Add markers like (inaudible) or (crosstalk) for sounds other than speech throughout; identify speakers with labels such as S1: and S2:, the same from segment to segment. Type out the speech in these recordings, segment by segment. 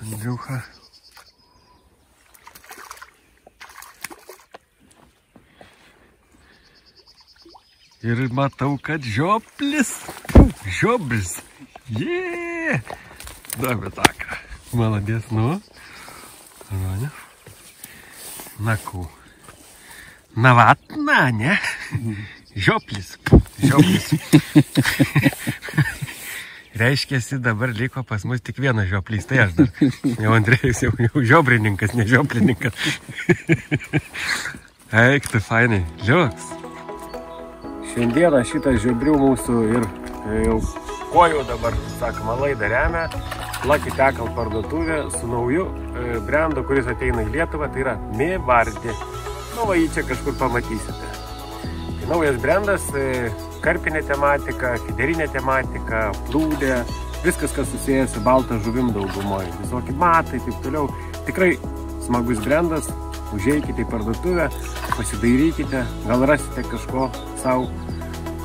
S1: Андрюха. И рыба рыбатука джоблес. Джоблес. Еее. Добре так. Молодец, ну. Наня. Наку. Нават, не, Жоплес. Жоплес. (laughs) Reiškia, dabar liko pas mus tik vienas žioplys, tai aš dar. (laughs) Jau Andrėjus jau, jau žiobrininkas, ne žioplininkas. (laughs) Eik, tu fainai. Liuks. Šiandieną šitas žiobrių mūsų ir jau kojų dabar, sakoma, laidą remia. Lucky Tackle parduotuvė su nauju e, brandu, kuris ateina į Lietuvą, tai yra Mivardė. Nu, va, jį čia kažkur pamatysite. Tai naujas brandas, e, karpinė tematika, fiderinė tematika, plūdė, viskas, kas susijęs su balta žuvim daugumoje. Visokie matai, taip toliau. Tikrai smagus brandas, užeikite į parduotuvę, pasidairykite, gal rasite kažko savo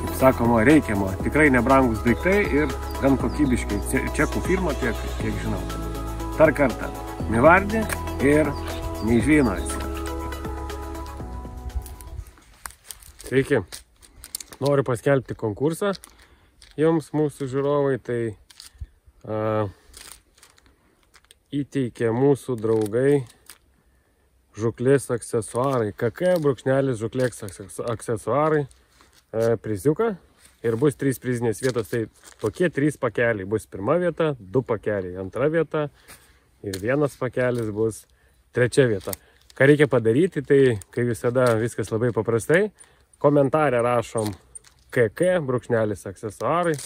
S1: kaip sakoma, reikiamo. Tikrai nebrangus daiktai ir gan kokybiškai. Čekų firma, kiek, kiek žinau. Dar kartą. Mivardė ir neižvynojas. Sveiki. Noriu paskelbti konkursą jums, mūsų žiūrovai. Tai a, įteikė mūsų draugai žuklės aksesuarai. KK brūkšnelis žuklės aksesuarai priziuką ir bus trys prizinės vietos, tai tokie trys pakeliai. Bus pirma vieta, du pakeliai, antra vieta ir vienas pakelis bus trečia vieta. Ką reikia padaryti, tai kai visada viskas labai paprastai, komentarę rašom KK, brūkšnelis aksesuarai,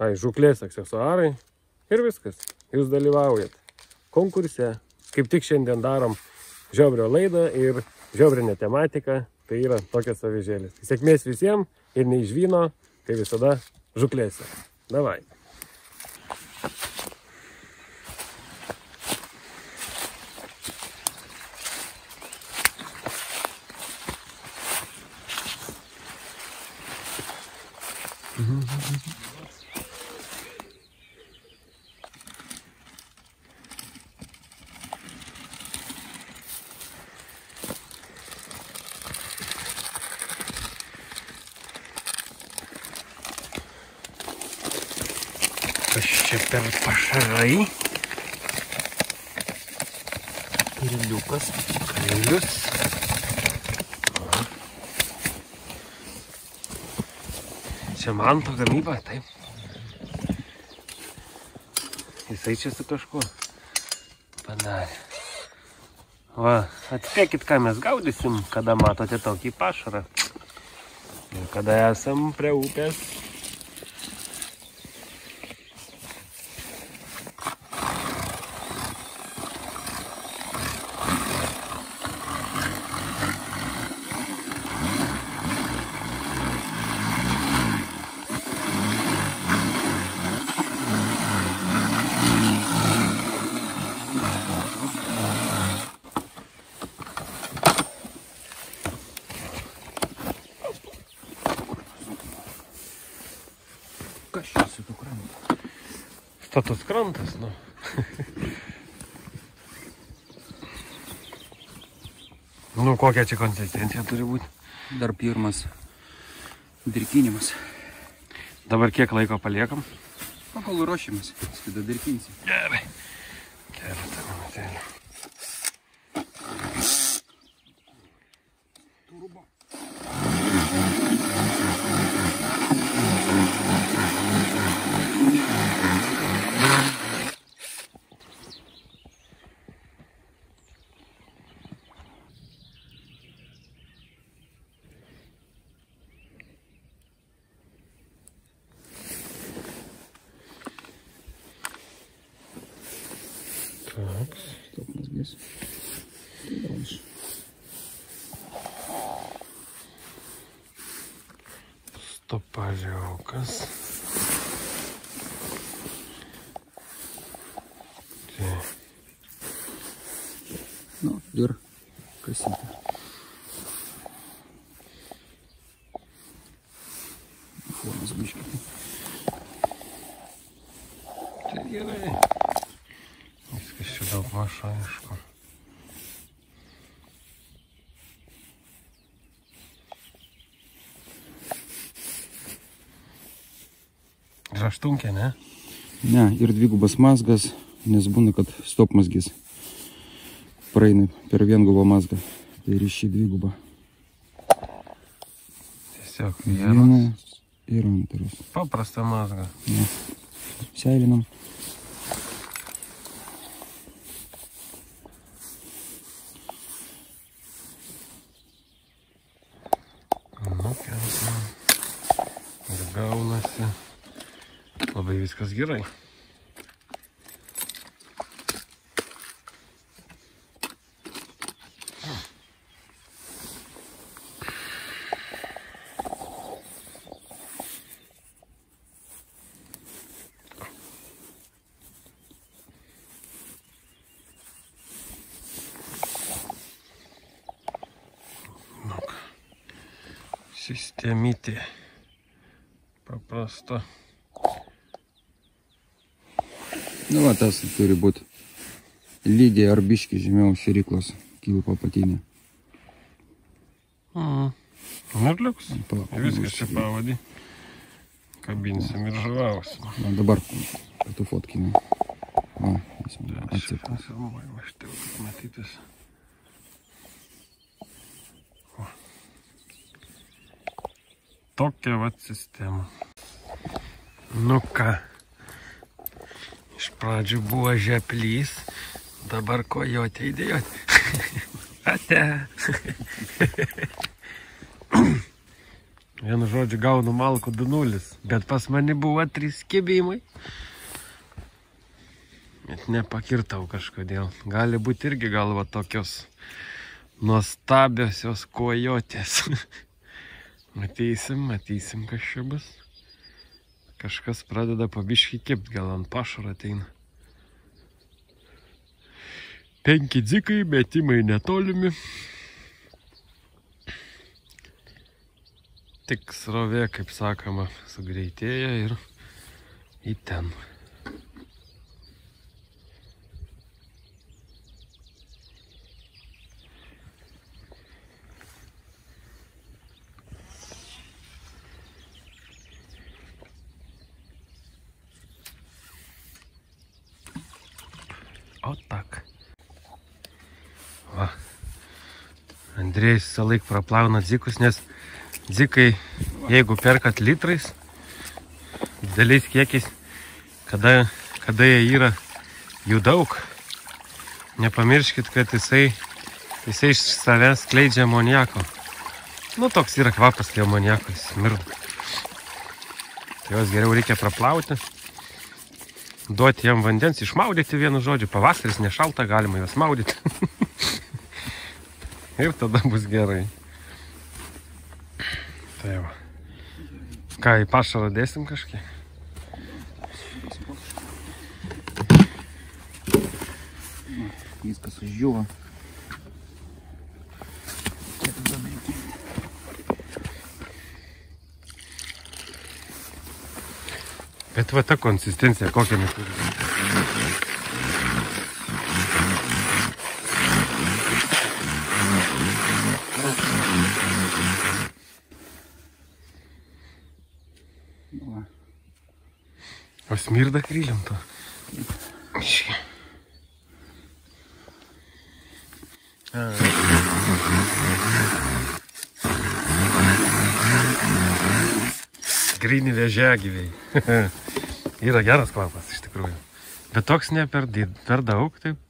S1: ai, žuklės aksesuarai ir viskas. Jūs dalyvaujat konkurse. Kaip tik šiandien darom žiobrio laidą ir žiobrinę tematiką Tai yra tokios avižėlės. Sėkmės visiems ir neižvyno, kai visada žuklėse. Davai. Kas čia per pašarai? Kailiukas. Kailius. Čia manto gamyba, taip. Jisai čia su kažkuo padarė. Va, atspėkit, ką mes gaudysim, kada matote tokį pašarą. Ir kada esam prie upės
S2: Kas čia su tų krantų?
S1: Status krantas, nu. (laughs) nu, kokia čia konsistencija turi būti?
S2: Dar pirmas dirkinimas.
S1: Dabar kiek laiko paliekam?
S2: O kol ruošiamas, tada dirkinsim.
S1: Gerai. Maž aišku. Ir aštunkė, ne?
S2: Ne, ir dvigubas mazgas, nes būna, kad stop mazgis praeina per viengubą mazgą. Tai ir šį dvigubą.
S1: Tiesiog vienas.
S2: Vienas ir antras.
S1: Paprastą mazgą.
S2: Seilinam.
S1: Nukertam. Ir gaunasi. Labai viskas gerai. Nuk. Sistemytė. Paprasta.
S2: Nu, va, tas turi būti lygiai ar biški žemiau širiklos kilpo apatinė.
S1: Mhm. Nu ir liuks.
S2: Palauk,
S1: Ir Viskas čia pavadį. Kabinsim ir žavausim.
S2: Va, dabar kartu fotkime. Va, jis atsipa.
S1: Filmuojama štai, kad matytis. O. Tokia vat sistema. Nu ką. Iš pradžių buvo žeplys, dabar kojotė įdėjot. (laughs) Ate. (coughs) Vienu žodžiu gaunu malkų 2-0, bet pas mane buvo 3 kibimai. Bet nepakirtau kažkodėl. Gali būti irgi galva tokios nuostabiosios kojotės. (laughs) matysim, matysim, kas čia bus. Kažkas pradeda pabiški kipt, gal ant pašaro ateina. Penki dzikai, metimai netolimi. Tik srovė, kaip sakoma, sugreitėja ir į ten. O tak. Va. Andrėjus visą laiką praplauna dzikus, nes dzikai, jeigu perkat litrais, dideliais kiekiais, kada, kada jie yra jų daug, nepamirškit, kad jisai, jisai iš savęs skleidžia amoniako. Nu, toks yra kvapas, kai amoniako jis smirda. Tai juos geriau reikia praplauti duoti jam vandens, išmaudyti vienu žodžiu. Pavasaris nešalta, galima juos maudyti. (laughs) ir tada bus gerai. Tai va. Ką, į pašarą dėsim kažkiek?
S2: Viskas uždžiuvo.
S1: Bet va ta konsistencija, kokia mes turime.
S2: Va.
S1: O smirda kryliam to. Ši. A. Grini vėžiagyviai. (laughs) Yra geras kvapas iš tikrųjų. Bet toks ne per, did- per daug, taip.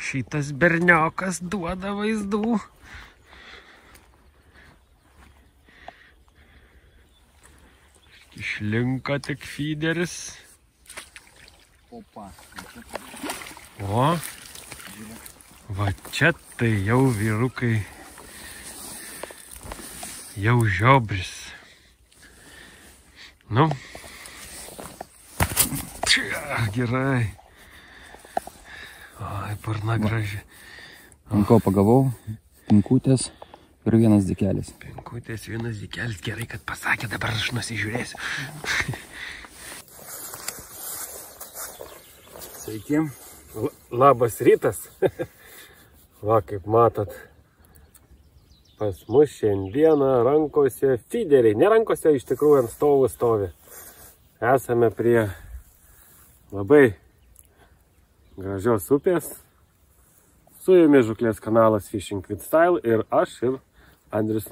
S1: Šitas berniokas duoda vaizdų. Išlinka tik feederis.
S2: Opa.
S1: O, va čia tai jau vyrukai, jau žiobris. Nu, čia gerai. Ai, parna graži.
S2: Ant ko pagavau? Pinkutės ir vienas dikelis.
S1: Pinkutės vienas dikelis gerai, kad pasakė, dabar aš nusižiūrėsiu. (laughs)
S2: Sveiki.
S1: Labas rytas. (laughs) Va, kaip matot, pas mus šiandieną rankose fideriai. Ne rankose, iš tikrųjų ant stovų stovi. Esame prie labai gražios upės. Su jumis žuklės kanalas Fishing with Style ir aš ir Andrius.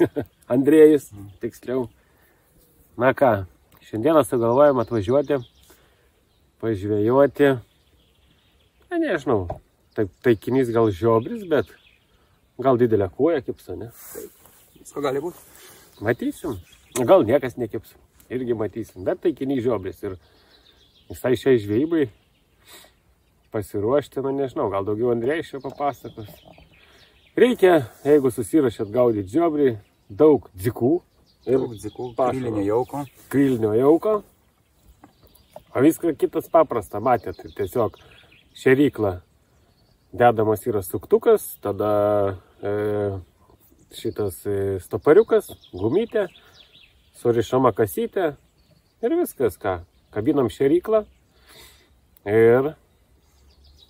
S1: (laughs) Andrėjus, tiksliau. Na ką, šiandieną sugalvojom atvažiuoti, pažvėjoti. Na, nežinau, taip taikinys gal žiobris, bet gal didelė koja kipsa, ne?
S2: Visko gali būti.
S1: Matysim. Gal niekas nekips. Irgi matysim. Bet taikinys žiobris. Ir visai šiai žvejybai pasiruošti, na nežinau, gal daugiau Andrėjai čia papasakos. Reikia, jeigu susirašėt gaudyti žiobrį, daug dzikų ir
S2: Daug dzikų, krylinio jauko.
S1: krylinio jauko. O viskas kitas paprasta, matėt, tai tiesiog šerykla dedamas yra suktukas, tada e, šitas e, stopariukas, gumytė, surišama kasytė ir viskas, ką. Kabinam šeryklą ir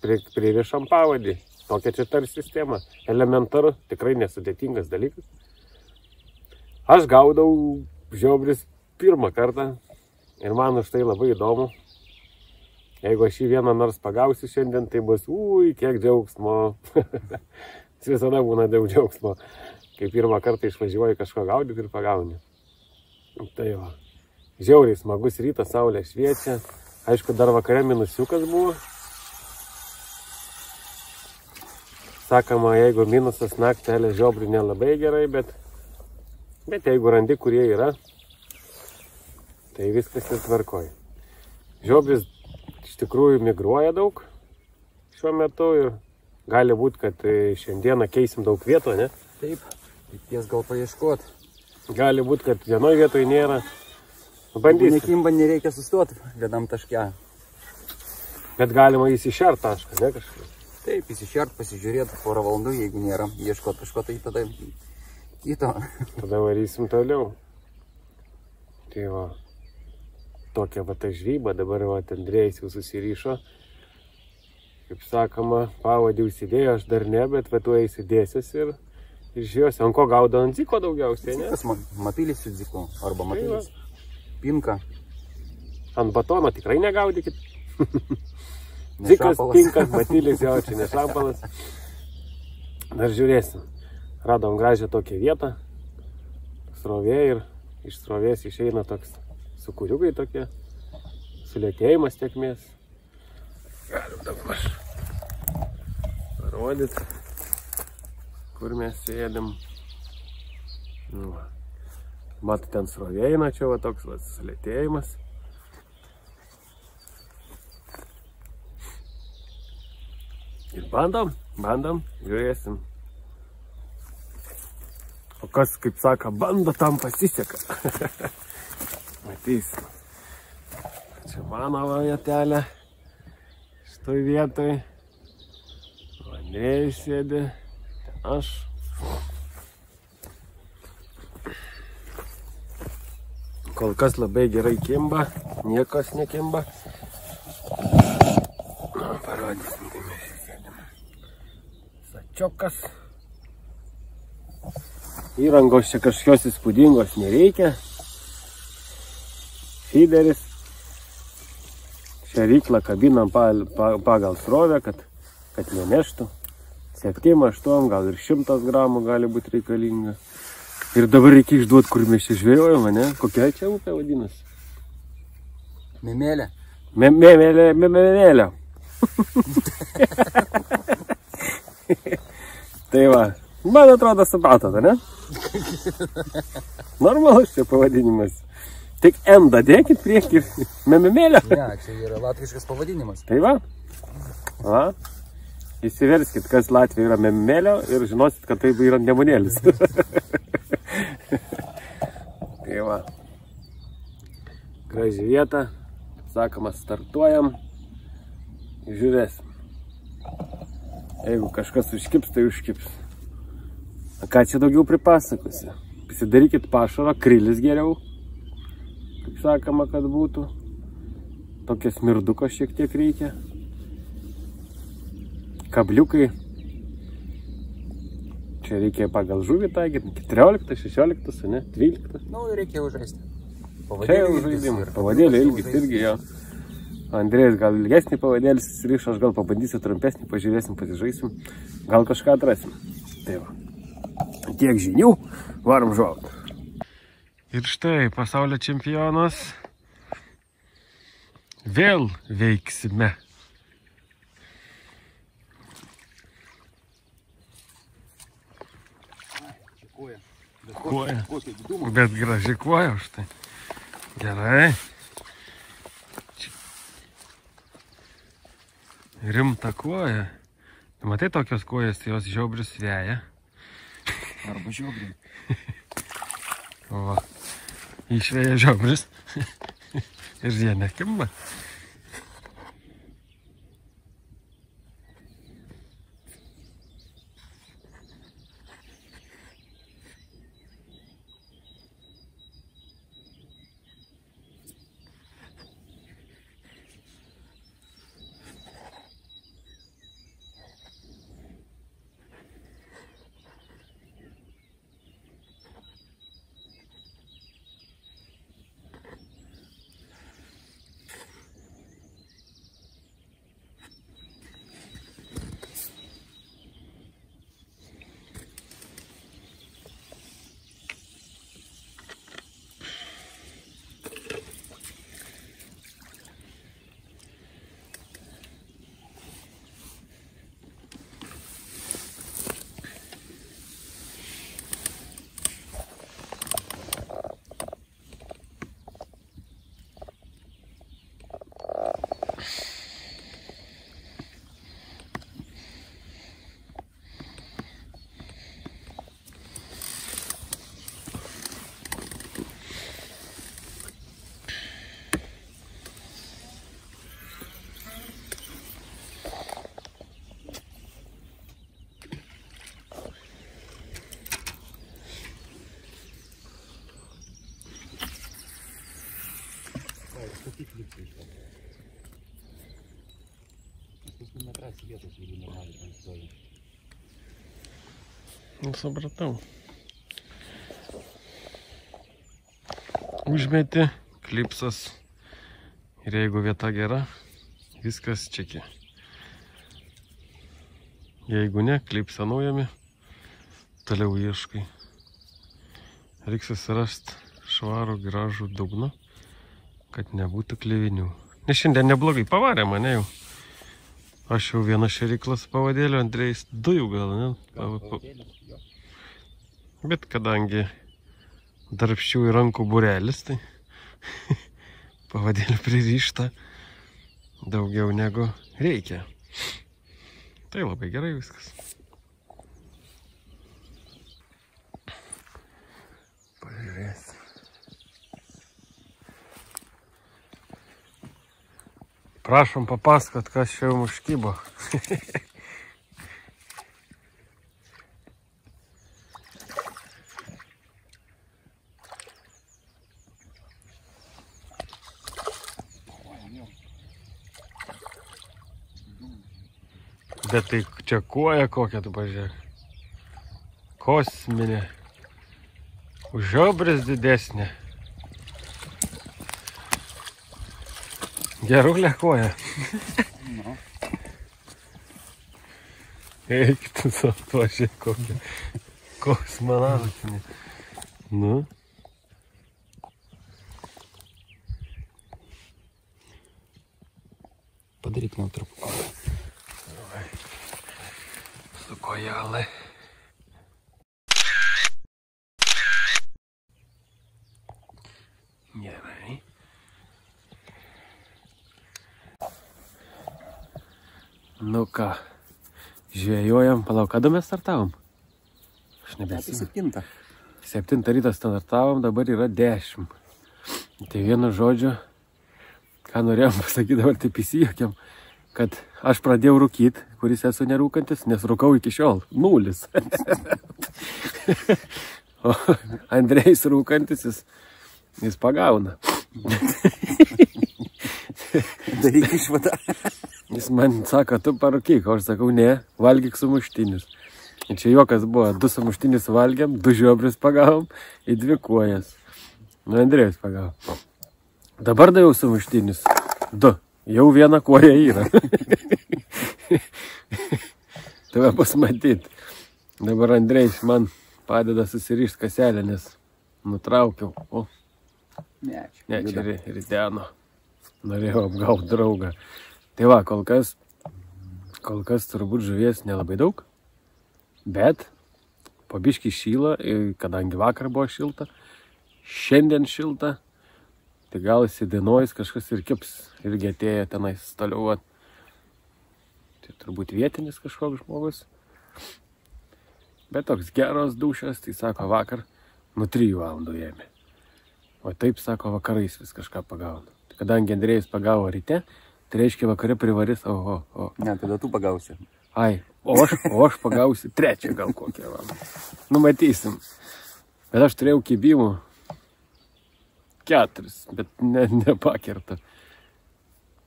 S1: pri, pririšam pavadį. Tokia čia tarsi sistema. Elementaru, tikrai nesudėtingas dalykas. Aš gaudau žiobris pirmą kartą ir man už tai labai įdomu. Jeigu aš jį vieną nors pagausiu šiandien, tai bus, ui, kiek džiaugsmo. Jis (laughs) visada būna daug džiaugsmo, kai pirmą kartą išvažiuoji kažko gaudyti ir pagauni. Tai va. Žiauriai smagus rytas, saulė šviečia. Aišku, dar vakare minusiukas buvo. Sakoma, jeigu minusas naktelė žiobrių nelabai gerai, bet, bet jeigu randi, kurie yra, tai viskas ir tvarkoj. Žiobris iš tikrųjų migruoja daug šiuo metu ir gali būti, kad e, šiandieną keisim daug vietų, ne?
S2: Taip. Reikės gal paieškoti.
S1: Gali būti, kad vienoje vietoje nėra. Bandysim.
S2: nekimba, nereikia sustoti vienam taške.
S1: Bet galima įsišert tašką, ne kažkaip.
S2: Taip, įsišert, pasižiūrėti porą valandų, jeigu nėra, ieškoti kažko tai tada kito.
S1: Tada varysim toliau. Tai va. Tokia va ta žvyba, dabar va Andrėjus jau susiryšo. Kaip sakoma, pavadį užsidėjo, aš dar ne, bet va tu įsidėsis ir išžiūrėsiu. Ant ko gaudo ant ziko daugiausiai, ne?
S2: Kas man? Mapilis su dziku. Arba
S1: Tai
S2: mapilis. Pinka.
S1: Ant batono tikrai negaudykit. (laughs) Zikas, pinkas, batilis, jo, čia nešampalas. Dar žiūrėsim. Radom gražią tokią vietą. Srovė ir iš srovės išeina toks sukūriukai tokie. Sulėtėjimas tiekmės. Galim dabar parodyti, kur mes sėdėm. Nu. Matot, ten srovė eina, čia va toks va, sulėtėjimas. Bandom, bandom, žiūrėsim. O kas, kaip sako, bando tam pasiseka. (laughs) Matysim. Čia mano vietelė. Šitoj vietoj. Vandėjai sėdi. Ten aš. Kol kas labai gerai kimba. Niekas nekimba. Na, parodysim, kaip mes čia sėdim. Sačiokas. Įrangos čia kažkokios įspūdingos nereikia. Fideris. Šeriklą kabinam pa, pa, pagal srovę, kad, kad neneštų. 7-8, gal ir 100 gramų gali būti reikalinga. Ir dabar reikia išduoti, kur mes čia žvėjojame, ne? Kokia čia upė vadinasi?
S2: Mimėlė.
S1: Memėlė, memėlė. (laughs) tai va, man atrodo supratote, ne? (laughs) Normalus čia pavadinimas. Tik M dadėkit prieki memėlė.
S2: Ne, čia yra latviškas pavadinimas.
S1: Tai va. Va. Įsiverskit, kas Latvija yra memėlio ir žinosit, kad tai yra nemunėlis. (laughs) tai va. Graži vieta. Sakoma, startuojam. Žiūrėsim. Jeigu kažkas užkips, tai užkips. A ką čia daugiau pripasakosiu? Pasidarykit pašarą, krylis geriau. Kaip sakoma, kad būtų. Tokias mirduko šiek tiek reikia. kabliukai. Čia reikia pagal žuvį taikyti. 14, 16, ne? 12.
S2: Nu, reikia užaisti.
S1: Čia jau žaidimas. Pavadėlį ilgis irgi jo. Andrėjus gal ilgesnį pavadėlį susirišo, aš gal pabandysiu trumpesnį, pažiūrėsim, pasižaisim. Gal kažką atrasim. Tai va. Tiek žinių, varom žuot. Ir štai pasaulio čempionas. Vėl veiksime. Koja. Bet graži koja už tai. Gerai. Rimta koja. Matai tokios kojas, tai jos žiobrius veja.
S2: Arba žiobriai. (laughs)
S1: Va. Išvėja žiobris. (laughs) Ir jie nekimba. Nu, supratau. Užmeti, klipsas. Ir jeigu vieta gera, viskas čeki. Jeigu ne, klipsą naujami, toliau ieškai. Reiks susirast švarų, gražų dugną, kad nebūtų klevinių. Nes šiandien neblogai pavarė mane jau. Aš jau vieną šeriklas pavadėliu, Andrėjais du jau gal, ne? Pa- pa- Bet kadangi darbščių į rankų burelis, tai (laughs) pavadėlių pririšta daugiau negu reikia. Tai labai gerai viskas. Pažiūrėsim. Prašom papasakot, kas čia jums užkybo. Bet tai čia koja kokia tu pažiūrėk. Kosminė. Užžiobris didesnė. Gerulė koja.
S2: Nu,
S1: Eik tu su pažiūrėk kokia. Kosmonautinė. Nu.
S2: padaryk nuotrauką.
S1: Su kojalai. Gerai. Nu ką, žvėjojam, palauk, kada mes startavom? Aš
S2: Apie
S1: nebesimenu.
S2: septintą.
S1: 7 ryto startavom, dabar yra 10. Tai vienu žodžiu, ką norėjom (laughs) pasakyti, dabar taip įsijokiam, kad aš pradėjau rūkyti, kuris esu nerūkantis, nes rūkau iki šiol. Nulis. (laughs) o Andrėjus rūkantis, jis, jis pagauna.
S2: Daryk išvadą.
S1: Jis man sako, tu parūkyk, o aš sakau, ne, valgyk sumuštinius. Ir čia juokas buvo, du sumuštinius valgiam, du žiobrius pagavom, į dvi kojas. Nu, Andrėjus pagavom. Dabar daviau sumuštinius. Du. Jau viena koja yra. (laughs) Tave pasmatyt. Dabar Andrėjus man padeda susirišti kaselę, nes nutraukiau. O,
S2: Ne, čia.
S1: ne, čia riteno. Norėjau apgauti draugą. Tai va, kol kas, kol kas turbūt žuvies nelabai daug, bet pabiški šyla, kadangi vakar buvo šilta, šiandien šilta, tai gal įsidienojus kažkas ir kips, irgi atėjo tenais toliau. Tai turbūt vietinis kažkoks žmogus. Bet toks geros dušas, tai sako vakar, nuo 3 valandų ėmė. O taip sako, vakarais vis kažką pagauna. Tai kadangi Andrėjus pagavo ryte, tai reiškia vakare privarys, o, o, o.
S2: Ne, tada tu pagausi.
S1: Ai, o aš, o aš pagausiu trečią gal kokią valandą. Numatysim. Bet aš turėjau kibimų keturis, bet ne, nepakirta.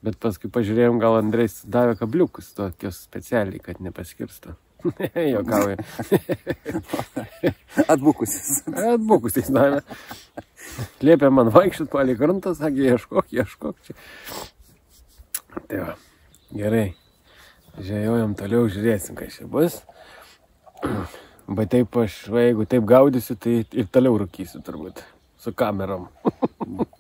S1: Bet paskui pažiūrėjom, gal Andrės davė kabliukus tokius specialiai, kad nepaskirsta. (laughs) Jokauja. (laughs)
S2: Atbukusis.
S1: Atbukus jis davė. Liepė man vaikščioti palį krantą, sakė, ieškok, ieškok čia. Tai va, gerai. Žiūrėjom toliau, žiūrėsim, kas čia bus. (clears throat) Bet taip aš, va, jeigu taip gaudysiu, tai ir toliau rūkysiu turbūt. Su kamerom. (laughs)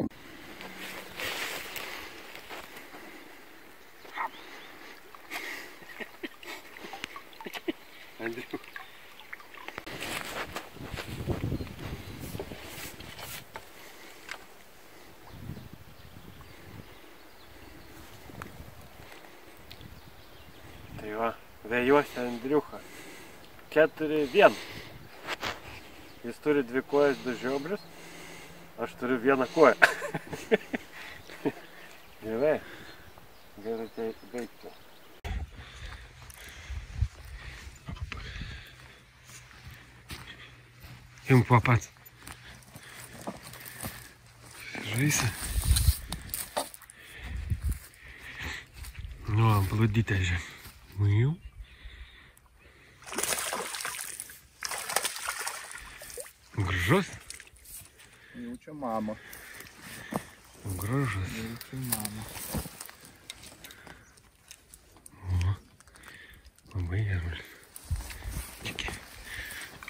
S1: 4, 1. Jis turi dvi kojas, du žiobrius, aš turiu vieną koją. (laughs) Gerai, gerai tai veikti. Jums papats. Žaisa. Nu, blūdytė, žiūrėk. Угрожает. мама. О, вывернули. Чики.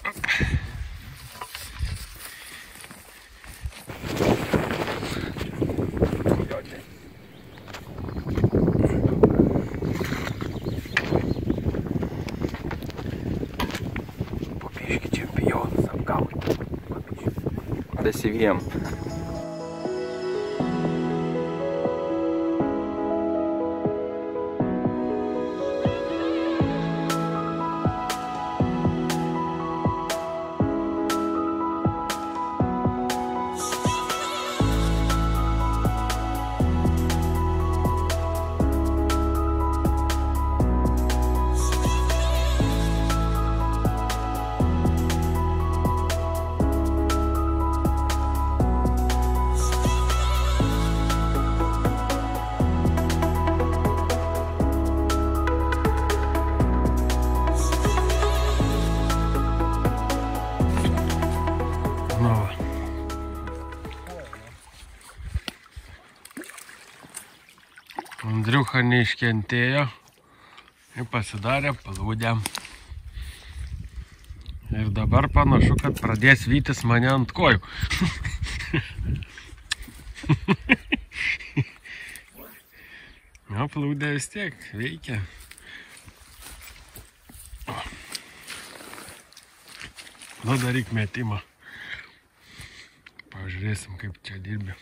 S2: Оп.
S1: До Севьем. Andriuka neiškentėjo ir pasidarė palūdę. Ir dabar panašu, kad pradės vytis mane ant kojų. Jo, plūdė vis tiek veikia. Nu, daryk metimą. Pažiūrėsim, kaip čia dirbi.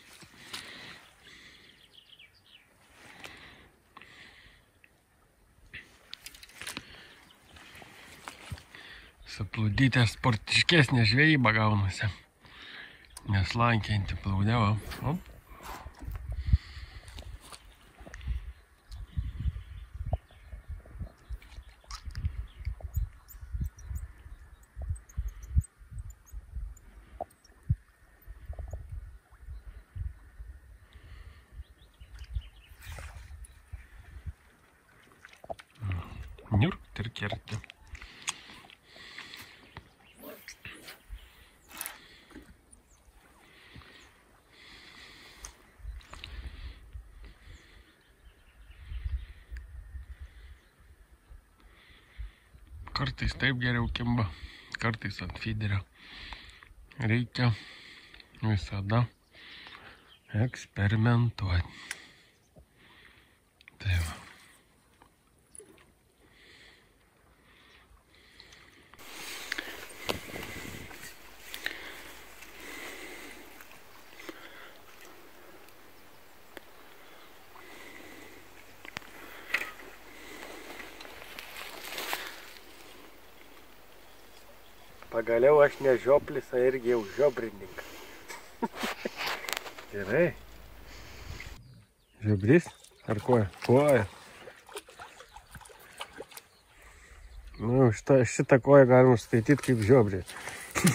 S1: Suplūdytė sportiškesnė žvejyba gaunasi. Neslankianti plūdė, va. O. kirti. Kartais taip geriau kimba, kartais ant fiderio. Reikia visada eksperimentuoti. Tai va. Pagaliau aš ne žioplis, o irgi jau žiobrininkas. (laughs) Gerai. Žiobris? Ar koja? Koja. Nu, šitą, šitą koją galima skaityti kaip žiobrį. (laughs)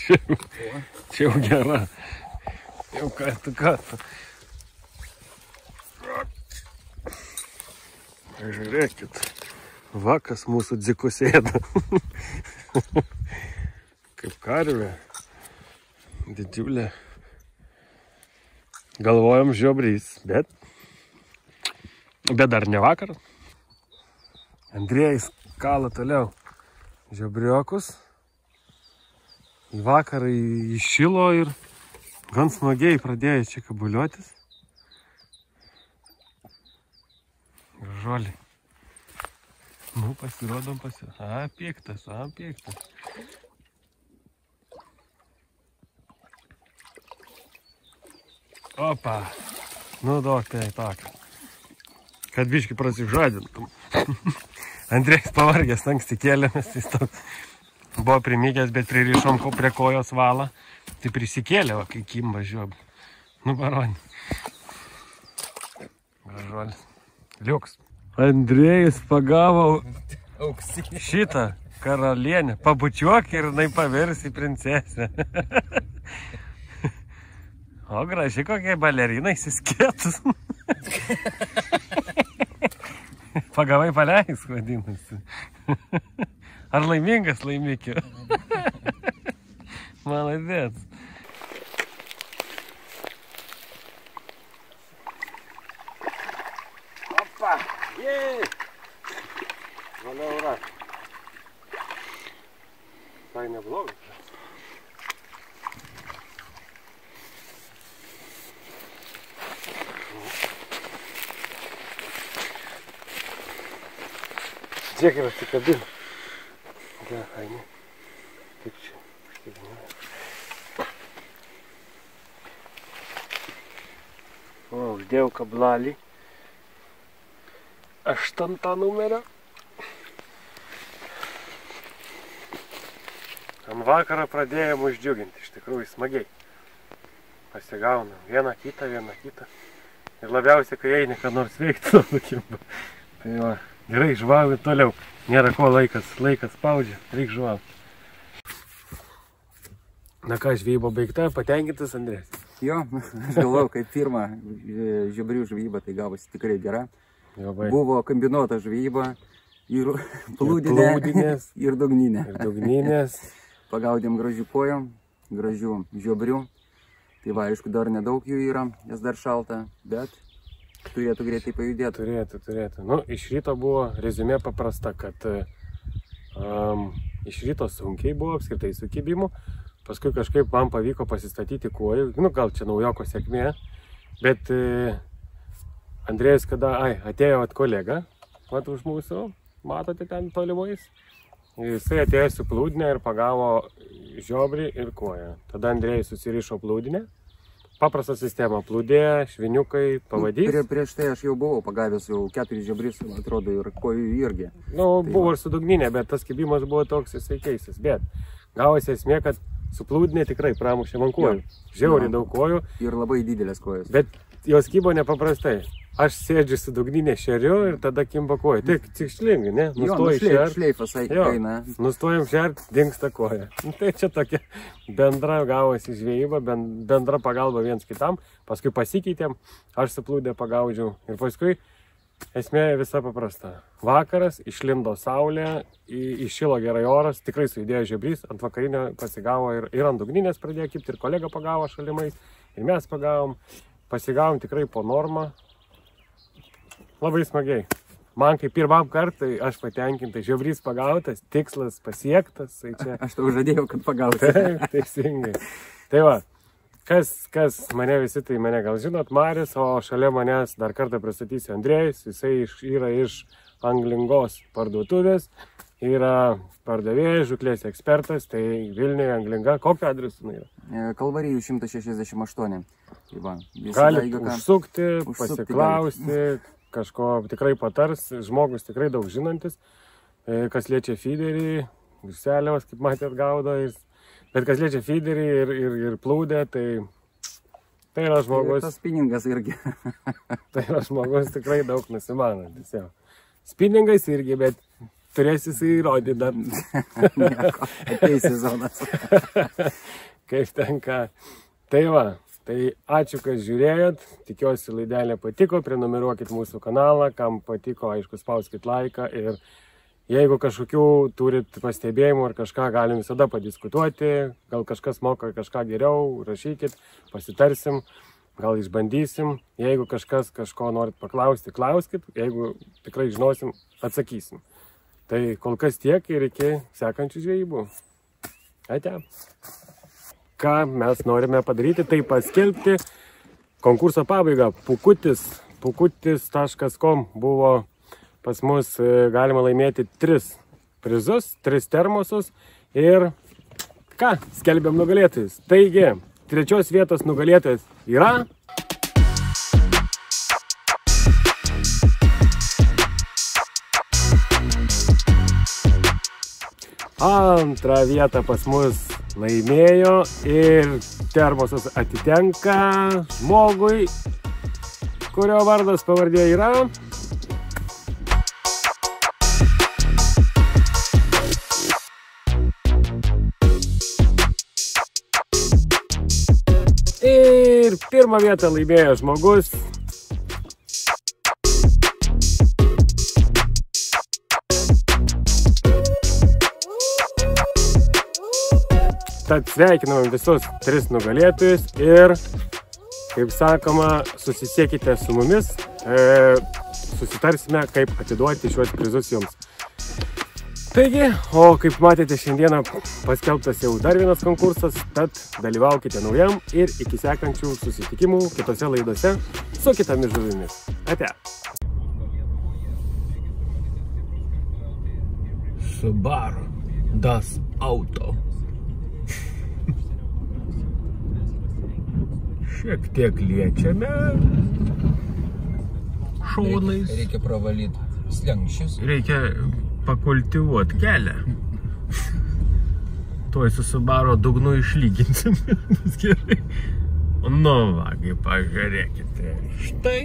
S1: čia, čia jau gera. Jau ką tu ką tu. Žiūrėkit. Vakas mūsų dzikus ėda. Kaip karvė. Didžiulė. Galvojom žiobrys, bet. Bet dar ne vakar. Andrėjais kala toliau. Žiobriokus. Į vakarą iššilo ir gan smagiai pradėjo čia kabuliotis. Žolį. Nu, pasirodom pasi... A, piktas, a, piktas. Opa. Nu, duok tai tokio. Kad biški prasižadintum. (laughs) Andrėjs pavargęs, anksti kėlėmės, jis toks buvo primygęs, bet pririšom ko prie kojos valą. Tai prisikėlė, va, kai kimba žiobė. Nu, baronė. Gražuolis. Liuks. Andrėjus pagavo (laughs)
S2: Auksinė.
S1: šitą karalienę. Pabučiuok ir jinai pavirs į princesę. (laughs) O gražiai kokie balerinai įsiskėtus. (laughs) Pagavai paleis, vadinasi. Ar laimingas laimikė? Maladėt. Opa! Jei! Valiau yra. Tai neblogai. Žiūrėk, ir atsikabinu. Ja, fainai. Kaip čia? užkabinau. O, uždėjau kablalį. Aštuntą numerio. Ant vakarą pradėjom uždžiuginti, iš tikrųjų smagiai. Pasigaunam vieną kitą, vieną kitą. Ir labiausiai, kai eini, ką nors veikti, (laughs) tada kimba. Tai va, gerai, žvauju toliau. Nėra ko laikas, laikas spaudžia, reikia žvauti. Na ką, žvejyba baigta, patenkintas Andrės.
S2: Jo, (laughs) aš galvoju, kaip pirmą e, žiobrių žvejybą tai gavosi tikrai gera.
S1: Jo, bai.
S2: Buvo kombinuota žvejyba ir plūdinė
S1: plūdinės. (laughs)
S2: ir dugninė.
S1: Ir dugninės. (laughs)
S2: Pagaudėm gražių kojų, gražių žiobrių. Tai va, aišku, dar nedaug jų yra, nes dar šalta, bet turėtų greitai pajudėti.
S1: Turėtų, turėtų. Nu, iš ryto buvo rezumė paprasta, kad um, iš ryto sunkiai buvo apskritai su kibimu. Paskui kažkaip man pavyko pasistatyti kojų. Nu, gal čia naujoko sėkmė. Bet e, Andrėjus, kada, ai, atėjo vat kolega, mat už mūsų, matote ten tolimais. Jisai atėjo su plūdinė ir pagavo žiobrį ir koją. Tada Andrėjus susirišo plūdinę. Paprasta sistema. Plūdė, šviniukai, pavadys.
S2: Prie, prieš tai aš jau buvau pagavęs jau keturis žiobrius, atrodo, ir kojų irgi.
S1: Nu,
S2: Tai
S1: buvo ir su dugninė, bet tas kibimas buvo toks jisai keistas. Bet gavosi esmė, kad su plūdinė tikrai pramušė man kojų. Žiauriai daug kojų,
S2: Ir labai didelės kojos.
S1: bet jos kybo nepaprastai. Aš sėdžiu su dugninė šeriu ir tada kimba koja. Tik tikslingai, ne?
S2: Nu,
S1: Nustoji
S2: šleif,
S1: šert.
S2: šleifas eina.
S1: Nustojom šert, dinksta koja. Nu, Tai čia tokia bendra gavosi žvejyba, ben- bendra pagalba viens kitam. Paskui pasikeitėm, aš suplūdė pagaudžiau. Ir paskui Esmė visa paprasta. Vakaras, išlindo saulė, iššilo gerai oras, tikrai sujudėjo žebrys, ant vakarinio pasigavo ir, ir ant dugninės pradėjo kipti, ir kolega pagavo šalimais, ir mes pagavom. Pasigavom tikrai po normą. Labai smagiai. Man kaip pirmam kartui aš patenkintai, žebrys pagautas, tikslas pasiektas, tai čia
S2: Aš tau žadėjau, kad pagausi. (laughs)
S1: Taip, teisingai. Tai va, kas, kas mane visi, tai mane gal žinot, Maris, o šalia manęs dar kartą pristatysiu Andrėjus, jisai iš, yra iš Anglingos parduotuvės, yra pardavėjas, žuklės ekspertas, tai Vilniuje Anglinga, kokio adresu yra?
S2: E, Kalvarijų 168. Tai va, visada,
S1: Gali
S2: jeigu ką-
S1: užsukti,
S2: užsukti
S1: pasiklausti, kažko tikrai patars, žmogus tikrai daug žinantis, e, kas liečia feederį, seliaus, kaip matėt, gaudo, bet kas liečia feederį ir, ir, ir plūdę, tai tai yra
S2: Ir
S1: žmogus,
S2: Tas piningas irgi. (laughs)
S1: tai yra žmogus tikrai daug nusimanantis. jau. Spiningais irgi, bet turės jisai įrodyti dar, (laughs)
S2: Nieko. Ateis sezonas. (laughs)
S1: kaip tenka. Tai va, tai ačiū, kad žiūrėjot, tikiuosi laidelė patiko, prenumeruokit mūsų kanalą, kam patiko, aišku, spauskit laiką. Ir jeigu kažkokių turit pastebėjimų ar kažką, galim visada padiskutuoti, gal kažkas moka kažką geriau, rašykit, pasitarsim, gal išbandysim, jeigu kažkas kažko norit paklausti, klauskit, jeigu tikrai žinosim, atsakysim. Tai kol kas tiek ir iki sekančių žvejybų. Ate ką mes norime padaryti, tai paskelbti konkurso pabaigą. Pukutis, pukutis.com buvo pas mus e, galima laimėti tris prizus, tris termosus ir ką, skelbiam nugalėtojus. Taigi, trečios vietos nugalėtojas yra Antrą vietą pas mus laimėjo ir termosas atitenka žmogui, kurio vardas pavardė yra. Ir pirmą vietą laimėjo žmogus. Tad sveikinam visus tris nugalėtojus ir, kaip sakoma, susisiekite su mumis, e, susitarsime, kaip atiduoti šiuos prizus jums. Taigi, o kaip matėte, šiandieną paskelbtas jau dar vienas konkursas, tad dalyvaukite naujam ir iki sekančių susitikimų kitose laidose su kitomis žuvimis. Ate. Subaru Das Auto. Šiek tiek liečiame šonais.
S2: Reikia pravalyti slengščius.
S1: Reikia pakultivuoti kelią. Tuoj su Subaru dugnu išlyginsim. (laughs) Bus gerai. Nu, vagi, pažiūrėkite. Štai